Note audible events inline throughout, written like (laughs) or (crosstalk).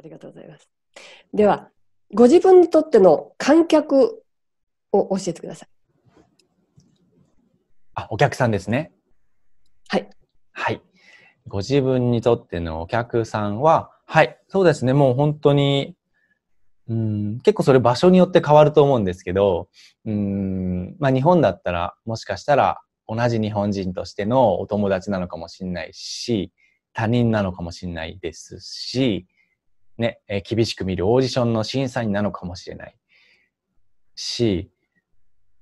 ありがとうございます。では、ご自分にとっての観客を教えてください。あ、お客さんですね。はい。はい。ご自分にとってのお客さんは、はい、そうですね。もう本当に、うん、結構それ場所によって変わると思うんですけど、うん、まあ日本だったらもしかしたら同じ日本人としてのお友達なのかもしれないし、他人なのかもしれないですし、ね、え、厳しく見るオーディションの審査員なのかもしれないし、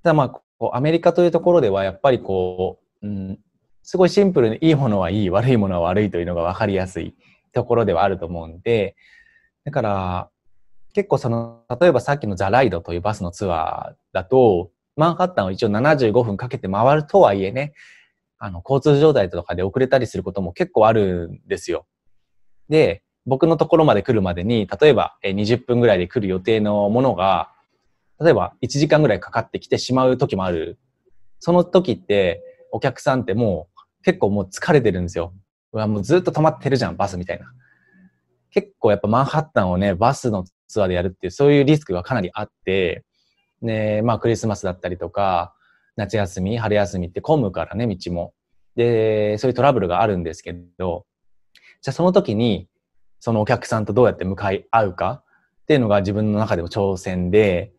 ただまあ、こうアメリカというところではやっぱりこう、うん、すごいシンプルにいいものはいい、悪いものは悪いというのが分かりやすいところではあると思うんで、だから、結構その、例えばさっきのザ・ライドというバスのツアーだと、マンハッタンを一応75分かけて回るとはいえね、あの、交通状態とかで遅れたりすることも結構あるんですよ。で、僕のところまで来るまでに、例えば20分ぐらいで来る予定のものが、例えば1時間ぐらいかかってきてしまう時もある。その時って、お客さんってもう結構もう疲れてるんですよ。うわ、もうずっと止まってるじゃん、バスみたいな。結構やっぱマンハッタンをね、バスのツアーでやるっていう、そういうリスクがかなりあって、ね、まあクリスマスだったりとか、夏休み、春休みって混むからね、道も。で、そういうトラブルがあるんですけど、じゃあその時に、そのお客さんとどうやって向かい合うかっていうのが自分の中でも挑戦で、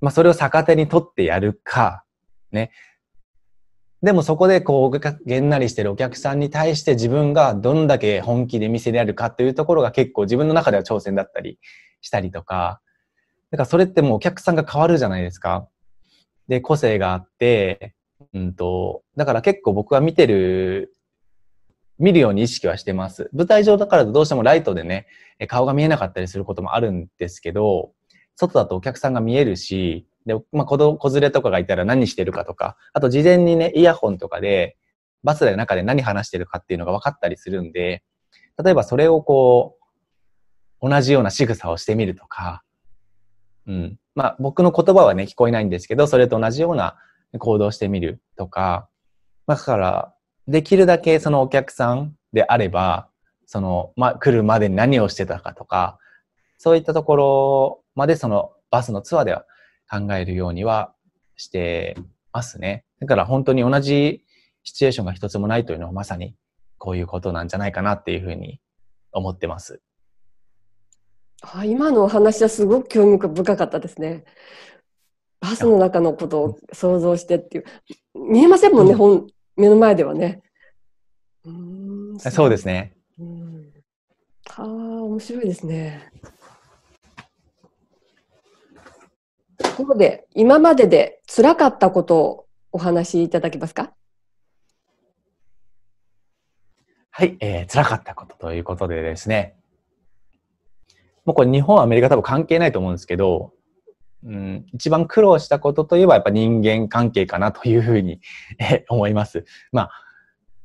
まあそれを逆手に取ってやるか、ね。でもそこでこう、げんなりしてるお客さんに対して自分がどんだけ本気で見せられるかっていうところが結構自分の中では挑戦だったりしたりとか、だからそれってもうお客さんが変わるじゃないですか。で、個性があって、うんと、だから結構僕は見てる、見るように意識はしてます。舞台上だからどうしてもライトでね、顔が見えなかったりすることもあるんですけど、外だとお客さんが見えるし、で、まあ、子、連れとかがいたら何してるかとか、あと事前にね、イヤホンとかで、バスの中で何話してるかっていうのが分かったりするんで、例えばそれをこう、同じような仕草をしてみるとか、うん。まあ僕の言葉はね、聞こえないんですけど、それと同じような行動してみるとか、まあだから、できるだけそのお客さんであれば、その、ま、来るまでに何をしてたかとか、そういったところまでそのバスのツアーでは考えるようにはしてますね。だから本当に同じシチュエーションが一つもないというのはまさにこういうことなんじゃないかなっていうふうに思ってます。あ今のお話はすごく興味深かったですね。バスの中のことを想像してっていう。見えませんもんね、うん、目の前ではね。うんそうですね。うん、ああ、面白いですね。ところで、今までで辛かったことをお話しいただけますか？はい、えー、辛かったことということでですね、もうこれ日本、アメリカ多分関係ないと思うんですけど、うん、一番苦労したことといえばやっぱ人間関係かなというふうに (laughs) 思います。まあ、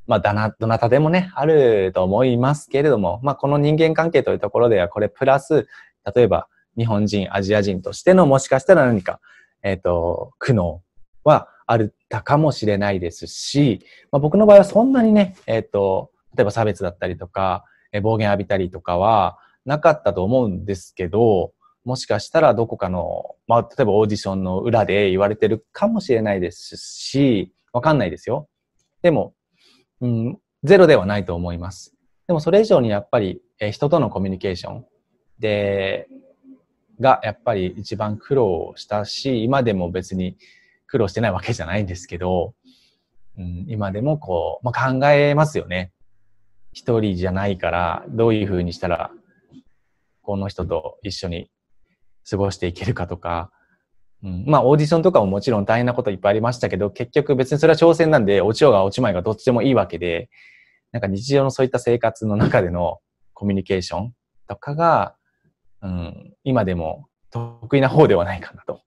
まあ、だな、どなたでもね、あると思いますけれども、まあ、この人間関係というところでは、これプラス、例えば、日本人、アジア人としてのもしかしたら何か、えっ、ー、と、苦悩はあったかもしれないですし、まあ、僕の場合はそんなにね、えっ、ー、と、例えば差別だったりとか、え暴言浴びたりとかはなかったと思うんですけど、もしかしたらどこかの、まあ、例えばオーディションの裏で言われてるかもしれないですし、わかんないですよ。でも、うん、ゼロではないと思います。でもそれ以上にやっぱり、え人とのコミュニケーションで、がやっぱり一番苦労したし、今でも別に苦労してないわけじゃないんですけど、うん、今でもこう、まあ、考えますよね。一人じゃないから、どういうふうにしたら、この人と一緒に過ごしていけるかとか、うん、まあオーディションとかももちろん大変なこといっぱいありましたけど、結局別にそれは挑戦なんで、落ちようが落ちまいがどっちでもいいわけで、なんか日常のそういった生活の中でのコミュニケーションとかが、うん、今でも得意な方ではないかなと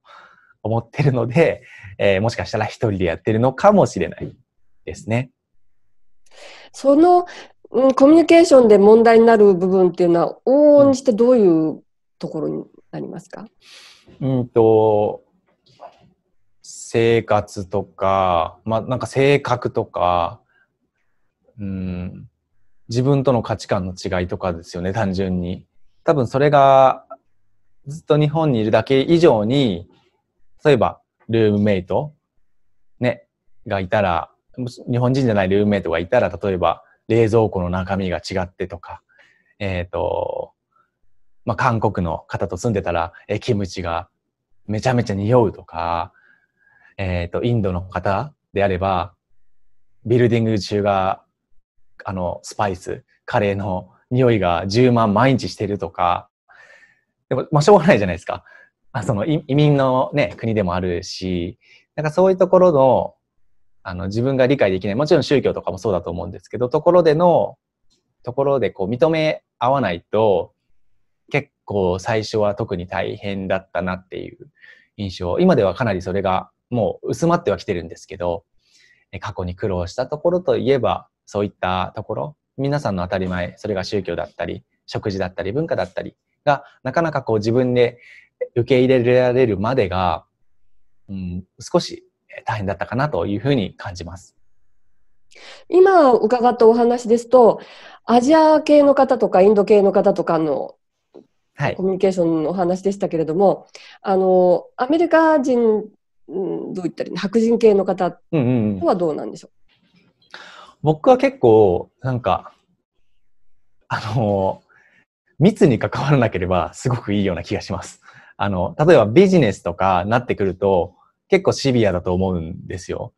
思ってるので、えー、もしかしたら一人でやってるのかもしれないですね。その、うん、コミュニケーションで問題になる部分っていうのは、往々にしてどういうところになりますか、うん、と、生活とか、まあ、なんか性格とか、うん、自分との価値観の違いとかですよね、単純に。多分それがずっと日本にいるだけ以上に、例えばルームメイト、ね、がいたら、日本人じゃないルームメイトがいたら、例えば冷蔵庫の中身が違ってとか、えっ、と、まあ、韓国の方と住んでたら、えキムチがめちゃめちゃ匂うとか、えっ、と、インドの方であれば、ビルディング中が、あの、スパイス、カレーの匂いが10万毎日してるとか、でも、まあ、しょうがないじゃないですか。あその移民のね、国でもあるし、なんかそういうところの、あの、自分が理解できない、もちろん宗教とかもそうだと思うんですけど、ところでの、ところでこう認め合わないと、構最初は特に大変だったなっていう印象。今ではかなりそれがもう薄まってはきてるんですけど、過去に苦労したところといえば、そういったところ、皆さんの当たり前、それが宗教だったり、食事だったり、文化だったりが、なかなかこう自分で受け入れられるまでが、うん、少し大変だったかなというふうに感じます。今伺ったお話ですと、アジア系の方とかインド系の方とかの、コミュニケーションのお話でしたけれども、あの、アメリカ人、うん、どう言ったらいい白人系の方とはどうなんでしょう、うんうん、僕は結構、なんか、あの、密に関わらなければすごくいいような気がします。あの、例えばビジネスとかなってくると結構シビアだと思うんですよ。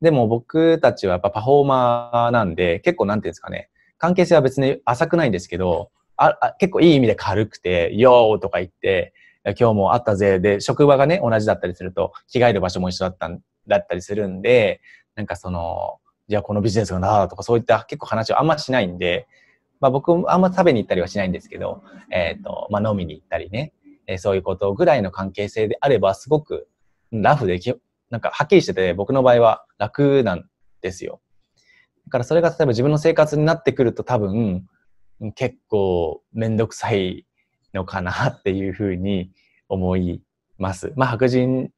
でも僕たちはやっぱパフォーマーなんで結構なんていうんですかね、関係性は別に浅くないんですけど、ああ結構いい意味で軽くて、よーとか言って、今日も会ったぜ。で、職場がね、同じだったりすると、着替える場所も一緒だっただったりするんで、なんかその、じゃあこのビジネスがなとかそういった結構話をあんましないんで、まあ僕あんま食べに行ったりはしないんですけど、えっ、ー、と、まあ飲みに行ったりね、えー、そういうことぐらいの関係性であればすごくラフでき、なんかはっきりしてて僕の場合は楽なんですよ。だからそれが例えば自分の生活になってくると多分、結構めんどくさいのかなっていうふうに思います。まあ白人っ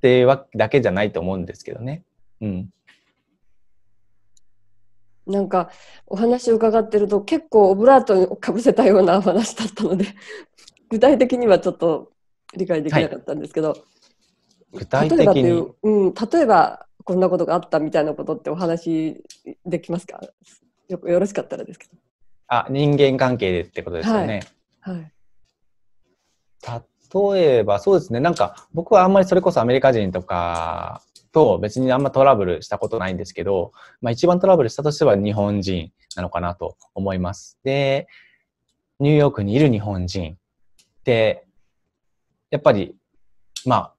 てわだけじゃないと思うんですけどね。うん。なんかお話を伺ってると結構オブラートにかぶせたようなお話だったので (laughs) 具体的にはちょっと理解できなかったんですけど、はい、具体的に？例えばうん、例えばこんなことがあったみたいなことってお話できますか？よよろしかったらですけど。あ、人間関係でってことですよね。はい。はい、例えば、そうですね。なんか、僕はあんまりそれこそアメリカ人とかと別にあんまトラブルしたことないんですけど、まあ一番トラブルしたとしては日本人なのかなと思います。で、ニューヨークにいる日本人って、やっぱり、まあ、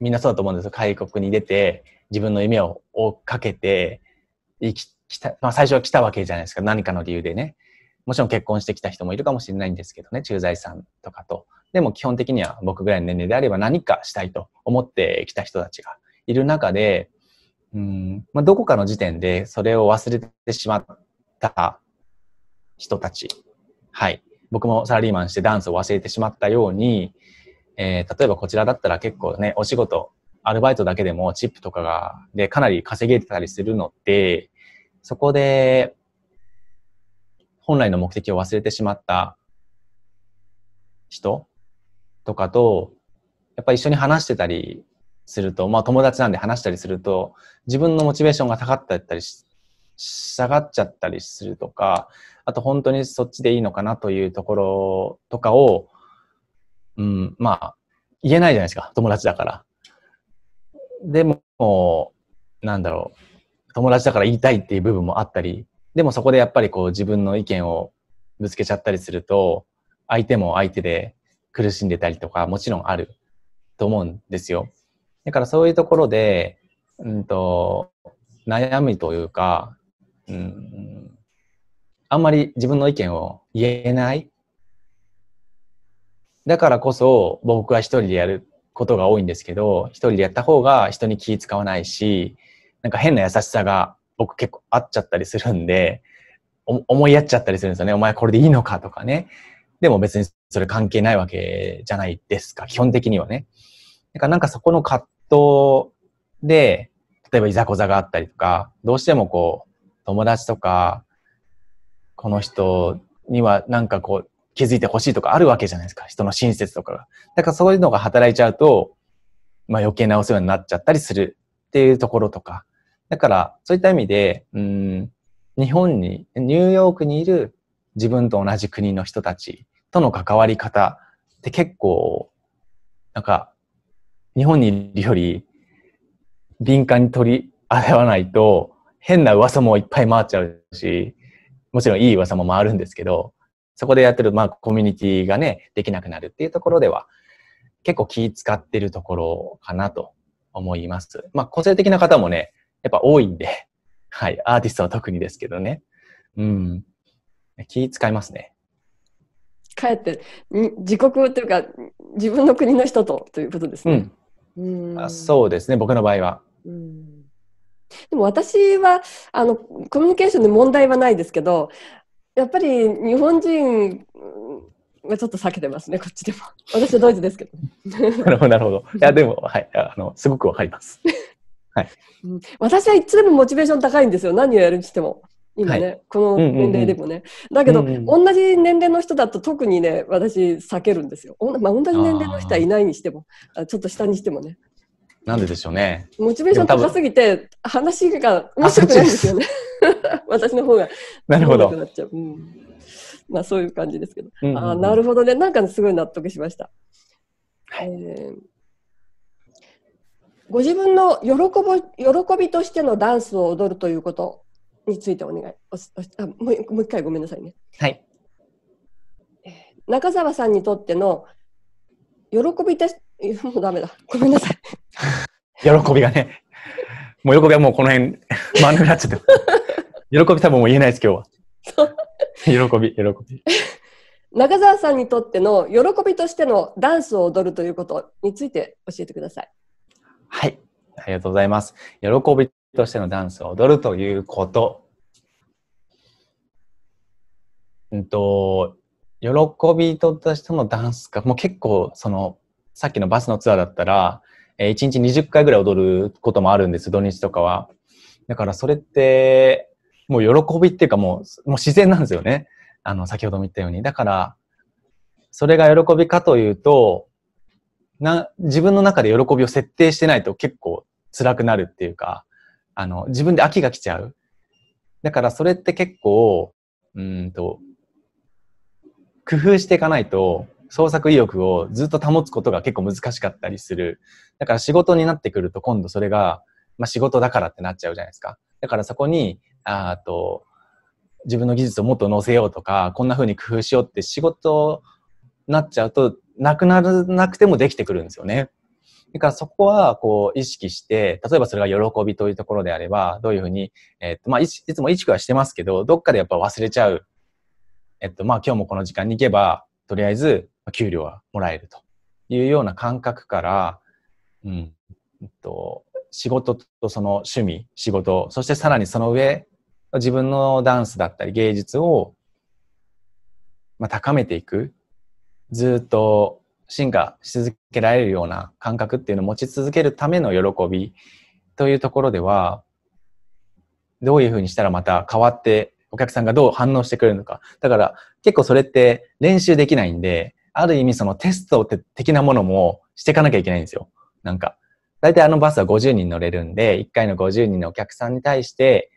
みんなそうだと思うんですよ。開国に出て、自分の夢を追っかけて、生き、来た、まあ最初は来たわけじゃないですか。何かの理由でね。もちろん結婚してきた人もいるかもしれないんですけどね、駐在さんとかと。でも基本的には僕ぐらいの年齢であれば何かしたいと思ってきた人たちがいる中で、うんまあ、どこかの時点でそれを忘れてしまった人たち。はい。僕もサラリーマンしてダンスを忘れてしまったように、えー、例えばこちらだったら結構ね、お仕事、アルバイトだけでもチップとかが、で、かなり稼げてたりするので、そこで、本来の目的を忘れてしまった人とかと、やっぱり一緒に話してたりすると、まあ友達なんで話したりすると、自分のモチベーションが下がったりし、下がっちゃったりするとか、あと本当にそっちでいいのかなというところとかを、うん、まあ、言えないじゃないですか、友達だから。でも、なんだろう、友達だから言いたいっていう部分もあったりでもそこでやっぱりこう自分の意見をぶつけちゃったりすると、相手も相手で苦しんでたりとかもちろんあると思うんですよ。だからそういうところで、うんと、悩みというか、うん、あんまり自分の意見を言えない。だからこそ僕は一人でやることが多いんですけど、一人でやった方が人に気使わないし、なんか変な優しさが僕結構会っちゃったりするんで、思いやっちゃったりするんですよね。お前これでいいのかとかね。でも別にそれ関係ないわけじゃないですか。基本的にはね。だからなんかそこの葛藤で、例えばいざこざがあったりとか、どうしてもこう、友達とか、この人にはなんかこう、気づいてほしいとかあるわけじゃないですか。人の親切とかが。だからそういうのが働いちゃうと、まあ余計なお世話になっちゃったりするっていうところとか。だからそういった意味で、うん、日本に、ニューヨークにいる自分と同じ国の人たちとの関わり方って結構、なんか、日本にいるより敏感に取り合わないと、変な噂もいっぱい回っちゃうし、もちろんいい噂も回るんですけど、そこでやってる、まあ、コミュニティがね、できなくなるっていうところでは、結構気使ってるところかなと思います。まあ、個性的な方もね、やっぱ多いんで、(laughs) はい、アーティストは特にですけどね。うん。気使いますね。かえって自国というか自分の国の人とということですね。うん、うんあそうですね僕の場合は。うんでも私はあのコミュニケーションで問題はないですけどやっぱり日本人はちょっと避けてますねこっちでも私はドイツですけど。(laughs) なるほどなるほど。いやでもはいあのすごくわかります。はい、私はいつでもモチベーション高いんですよ何をやるにしても。今ね、はい、この年齢でもね。だけど、うんうん、同じ年齢の人だと特にね、私避けるんですよ。まあ、同じ年齢の人はいないにしても、ちょっと下にしてもね。なんででしょうね。モチベーション高すぎて、話が面白くないんですよね。(laughs) 私の方が。なるほど。うん、まあそういう感じですけど。うんうんうん、あなるほどね。なんかすごい納得しました。はい、えーご自分の喜び喜びとしてのダンスを踊るということについてお願いおあもうもう一回ごめんなさいね。はい。中澤さんにとっての喜びです、(laughs) もうダメだ。ごめんなさい。(laughs) 喜びがね、もう喜びはもうこの辺、真 (laughs) ん中になっちゃって。喜び多分もう言えないです、今日は。喜び、喜び。中澤さんにとっての喜びとしてのダンスを踊るということについて教えてください。はい。ありがとうございます。喜びとしてのダンスを踊るということ。うんと、喜びとしてのダンスか、もう結構、その、さっきのバスのツアーだったら、えー、1日20回ぐらい踊ることもあるんです、土日とかは。だからそれって、もう喜びっていうかもう、もう自然なんですよね。あの、先ほども言ったように。だから、それが喜びかというと、な、自分の中で喜びを設定してないと結構辛くなるっていうか、あの、自分で飽きが来ちゃう。だからそれって結構、うんと、工夫していかないと、創作意欲をずっと保つことが結構難しかったりする。だから仕事になってくると今度それが、まあ仕事だからってなっちゃうじゃないですか。だからそこに、あと、自分の技術をもっと載せようとか、こんな風に工夫しようって仕事になっちゃうと、なくならなくてもできてくるんですよね。だからそこはこう意識して、例えばそれが喜びというところであれば、どういうふうに、えっと、まあいつも意識はしてますけど、どっかでやっぱ忘れちゃう。えっと、まあ今日もこの時間に行けば、とりあえず給料はもらえるというような感覚から、うん、えっと、仕事とその趣味、仕事、そしてさらにその上、自分のダンスだったり芸術を、まあ、高めていく。ずっと進化し続けられるような感覚っていうのを持ち続けるための喜びというところでは、どういうふうにしたらまた変わってお客さんがどう反応してくれるのか。だから結構それって練習できないんで、ある意味そのテスト的なものもしていかなきゃいけないんですよ。なんか、大体あのバスは50人乗れるんで、1回の50人のお客さんに対して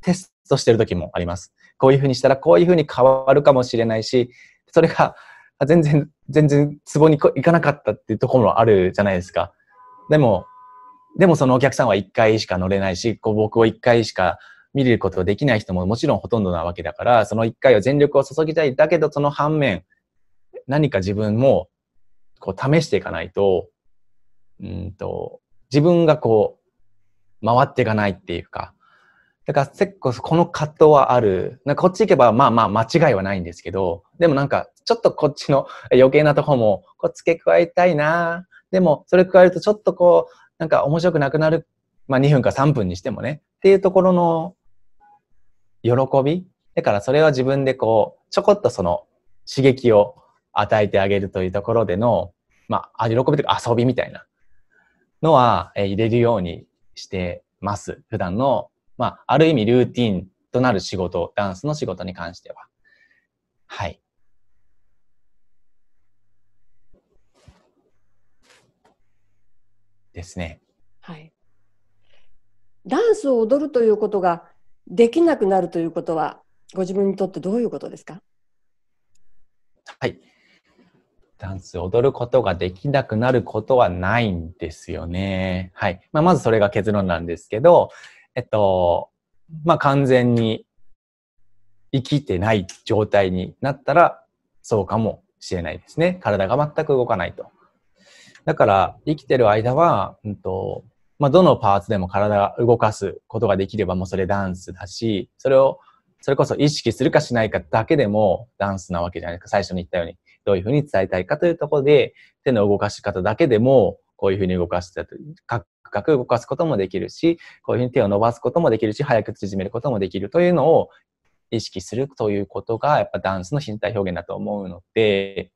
テストしてる時もあります。こういうふうにしたらこういうふうに変わるかもしれないし、それがあ全然、全然、ツボに行かなかったっていうところもあるじゃないですか。でも、でもそのお客さんは1回しか乗れないし、こう僕を1回しか見ることができない人ももちろんほとんどなわけだから、その1回は全力を注ぎたい。だけどその反面、何か自分もこう試していかないと、うんと、自分がこう、回っていかないっていうか、だから結構この葛藤はある。なこっち行けばまあまあ間違いはないんですけど、でもなんかちょっとこっちの余計なとこもこう付け加えたいな。でもそれ加えるとちょっとこう、なんか面白くなくなる。まあ2分か3分にしてもね。っていうところの喜び。だからそれは自分でこう、ちょこっとその刺激を与えてあげるというところでの、まあ、喜びというか遊びみたいなのは、え入れるようにしてます。普段のまあ、ある意味ルーティンとなる仕事、ダンスの仕事に関しては。はい。ですね。はい。ダンスを踊るということができなくなるということは、ご自分にとってどういうことですか？はい。ダンスを踊ることができなくなることはないんですよね。はい。まあ、まずそれが結論なんですけど、えっと、まあ、完全に生きてない状態になったら、そうかもしれないですね。体が全く動かないと。だから、生きてる間は、うんと、まあ、どのパーツでも体が動かすことができればもうそれダンスだし、それを、それこそ意識するかしないかだけでもダンスなわけじゃないですか。最初に言ったように。どういうふうに伝えたいかというところで、手の動かし方だけでも、こういうふうに動かして、カクカク動かすこともできるし、こういうふうに手を伸ばすこともできるし、早く縮めることもできるというのを意識するということが、やっぱダンスの身体表現だと思うので、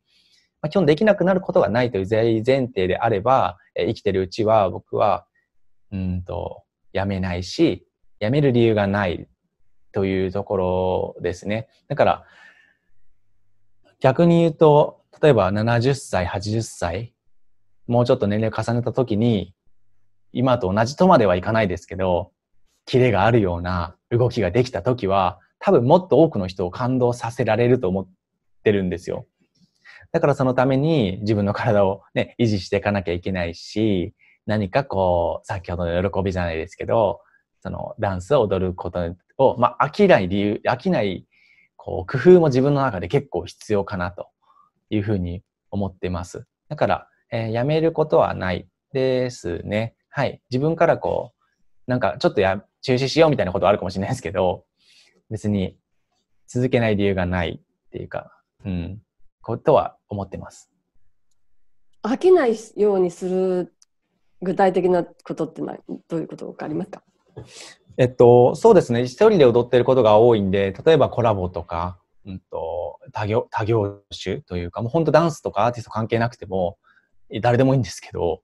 まあ、基本できなくなることがないという前提であれば、え生きてるうちは僕は、うんと、やめないし、やめる理由がないというところですね。だから、逆に言うと、例えば70歳、80歳、もうちょっと年齢を重ねた時に、今と同じとまではいかないですけど、キレがあるような動きができた時は、多分もっと多くの人を感動させられると思ってるんですよ。だからそのために自分の体をね、維持していかなきゃいけないし、何かこう、先ほどの喜びじゃないですけど、そのダンスを踊ることを、まあ飽きない理由、飽きないこう工夫も自分の中で結構必要かなというふうに思ってます。だから、えー、やめることはないですね。はい。自分からこう、なんかちょっとや、中止しようみたいなことはあるかもしれないですけど、別に続けない理由がないっていうか、うん、ことは思ってます。飽きないようにする具体的なことってどういうことかありますか？えっと、そうですね。一人で踊ってることが多いんで、例えばコラボとか、うんと、多業、多業種というか、もう本当ダンスとかアーティスト関係なくても、誰でもいいんですけど、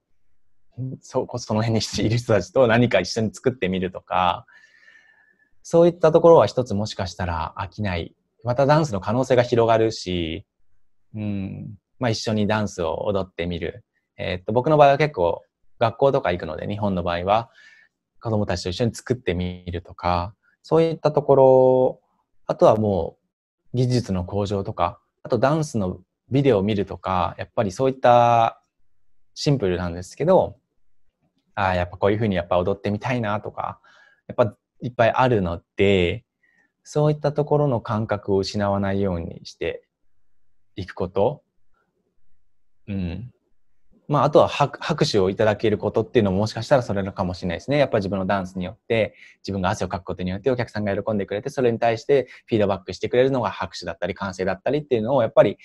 そ、その辺にいる人たちと何か一緒に作ってみるとか、そういったところは一つもしかしたら飽きない。またダンスの可能性が広がるし、うん、まあ一緒にダンスを踊ってみる。えー、っと、僕の場合は結構学校とか行くので、日本の場合は子供たちと一緒に作ってみるとか、そういったところ、あとはもう技術の向上とか、あとダンスのビデオを見るとか、やっぱりそういったシンプルなんですけど、ああ、やっぱこういうふうにやっぱ踊ってみたいなとか、やっぱいっぱいあるので、そういったところの感覚を失わないようにしていくこと？うん。まあ、あとは拍手をいただけることっていうのももしかしたらそれのかもしれないですね。やっぱり自分のダンスによって、自分が汗をかくことによってお客さんが喜んでくれて、それに対してフィードバックしてくれるのが拍手だったり、歓声だったりっていうのをやっぱり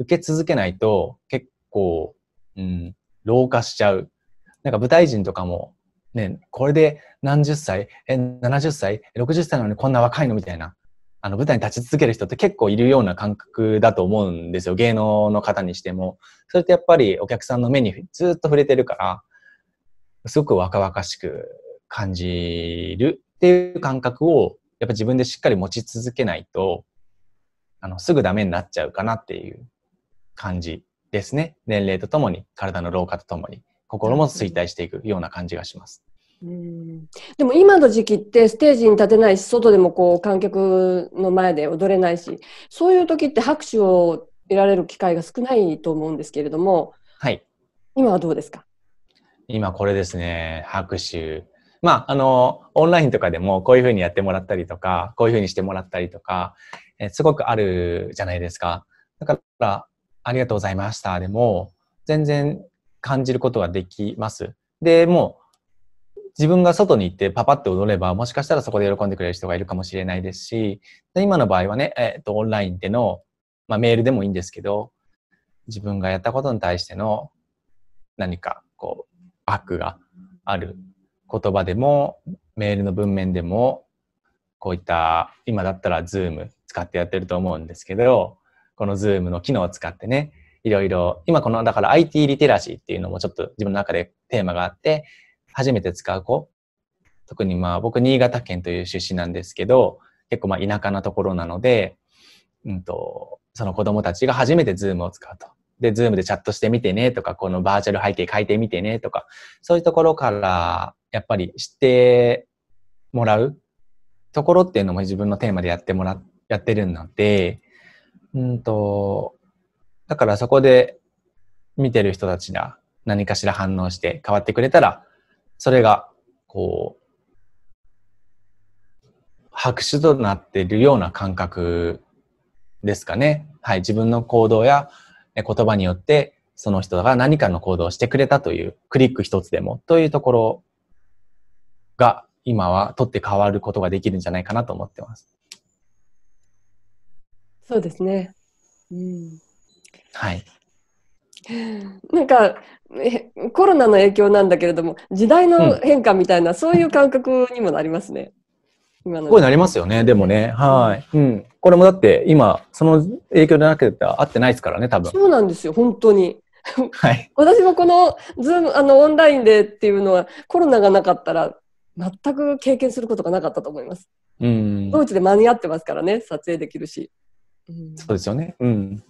受け続けないと結構、うん、老化しちゃう。なんか舞台人とかもね、これで何十歳、え、70歳、60歳なのにこんな若いの？みたいな、あの舞台に立ち続ける人って結構いるような感覚だと思うんですよ。芸能の方にしても。それってやっぱりお客さんの目にずっと触れてるから、すごく若々しく感じるっていう感覚を、やっぱ自分でしっかり持ち続けないと、あの、すぐダメになっちゃうかなっていう感じですね。年齢とともに、体の老化とともに。心も衰退していくような感じがします。うん。でも今の時期ってステージに立てないし外でもこう観客の前で踊れないしそういう時って拍手を得られる機会が少ないと思うんですけれども、はい、今はどうですか？今これですね。拍手。まああのオンラインとかでもこういうふうにやってもらったりとかこういうふうにしてもらったりとか、えすごくあるじゃないですか。だからありがとうございました。でも全然感じることができます。で、もう自分が外に行ってパパって踊れば、もしかしたらそこで喜んでくれる人がいるかもしれないですし、で今の場合はね、えっ、と、オンラインでの、まあ、メールでもいいんですけど、自分がやったことに対しての何か、こう、バックがある言葉でも、メールの文面でも、こういった、今だったら Zoom 使ってやってると思うんですけど、この Zoom の機能を使ってね、いろいろ、今この、だから IT リテラシーっていうのもちょっと自分の中でテーマがあって、初めて使う子、特にまあ僕新潟県という出身なんですけど、結構まあ田舎なところなので、うんと、その子供たちが初めてズームを使うと。で、ズームでチャットしてみてねとか、このバーチャル背景変えてみてねとか、そういうところから、やっぱり知ってもらうところっていうのも自分のテーマでやってもら、やってるので、うんと、だからそこで見てる人たちが何かしら反応して変わってくれたら、それが、こう、拍手となっているような感覚ですかね。はい。自分の行動や言葉によって、その人が何かの行動をしてくれたという、クリック一つでもというところが、今は取って変わることができるんじゃないかなと思ってます。そうですね。うん。はい。なんかコロナの影響なんだけれども時代の変化みたいな、うん、そういう感覚にもなりますね。今のすごいなりますよね、でもね。はい。うん。これもだって今、その影響でなければ合ってないですからね、多分。そうなんですよ、本当に。はい。私もこのズーム、あの、オンラインでっていうのは、コロナがなかったら、全く経験することがなかったと思います。うん。当地で間に合ってますからね、撮影できるし。うん、そうですよね。うん。